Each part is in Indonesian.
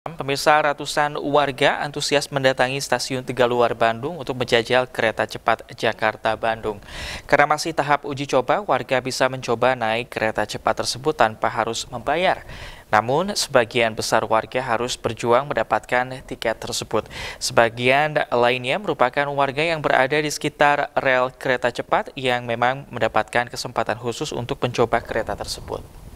Pemirsa ratusan warga antusias mendatangi stasiun Tegaluar Bandung untuk menjajal kereta cepat Jakarta-Bandung. Karena masih tahap uji coba, warga bisa mencoba naik kereta cepat tersebut tanpa harus membayar. Namun, sebagian besar warga harus berjuang mendapatkan tiket tersebut. Sebagian lainnya merupakan warga yang berada di sekitar rel kereta cepat yang memang mendapatkan kesempatan khusus untuk mencoba kereta tersebut.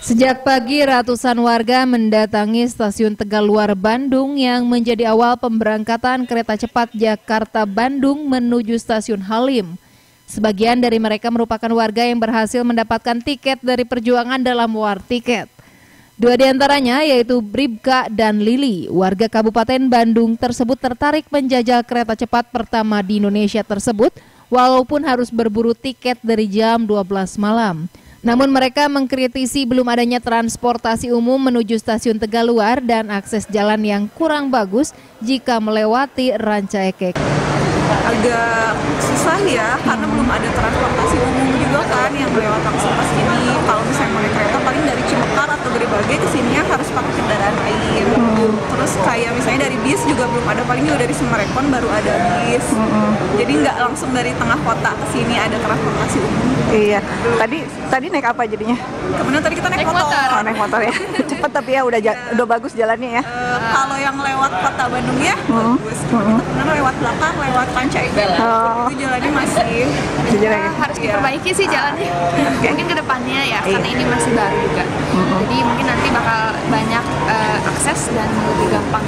Sejak pagi, ratusan warga mendatangi stasiun Tegaluar Bandung yang menjadi awal pemberangkatan kereta cepat Jakarta-Bandung menuju stasiun Halim. Sebagian dari mereka merupakan warga yang berhasil mendapatkan tiket dari perjuangan dalam war tiket. Dua di antaranya yaitu Bribka dan Lili, warga Kabupaten Bandung tersebut tertarik menjajal kereta cepat pertama di Indonesia tersebut walaupun harus berburu tiket dari jam 12 malam. Namun mereka mengkritisi belum adanya transportasi umum menuju stasiun Tegaluar dan akses jalan yang kurang bagus jika melewati Rancaekek. Agak susah ya karena belum ada transportasi umum juga kan yang melewati ke sini. Kalau misalnya naik kereta paling dari Cimekar atau dari Bagai ke sininya harus pakai kendaraan bis juga belum ada, paling juga dari Semerekon baru ada bis. Hmm. Jadi nggak langsung dari tengah kota ke sini ada transportasi umum. Iya. Tadi tadi naik apa jadinya? Kemudian tadi kita naik, naik motor. motor. Oh, naik motor ya. Cepet tapi ya udah ya. udah bagus jalannya ya. Uh, kalau yang lewat kota Bandung ya hmm. bagus. Hmm. Kita lewat belakang, lewat Pancai. Oh. Itu jalannya masih ya, harus iya. diperbaiki sih jalannya. Okay. Mungkin ke depannya ya, karena iya. ini masih baru juga. Hmm. Jadi mungkin nanti bakal banyak uh, akses dan lebih gampang.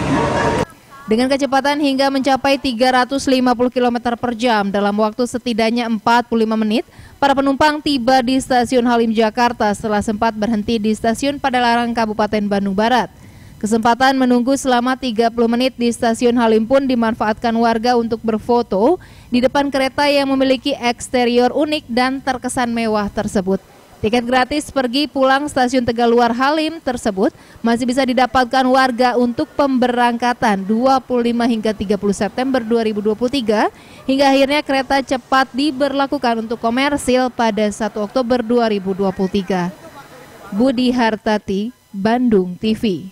Dengan kecepatan hingga mencapai 350 km per jam dalam waktu setidaknya 45 menit, para penumpang tiba di stasiun Halim Jakarta setelah sempat berhenti di stasiun Padalarang Kabupaten Bandung Barat. Kesempatan menunggu selama 30 menit di stasiun Halim pun dimanfaatkan warga untuk berfoto di depan kereta yang memiliki eksterior unik dan terkesan mewah tersebut. Tiket gratis pergi pulang stasiun Tegaluar Halim tersebut masih bisa didapatkan warga untuk pemberangkatan 25 hingga 30 September 2023 hingga akhirnya kereta cepat diberlakukan untuk komersil pada 1 Oktober 2023. Budi Hartati, Bandung TV.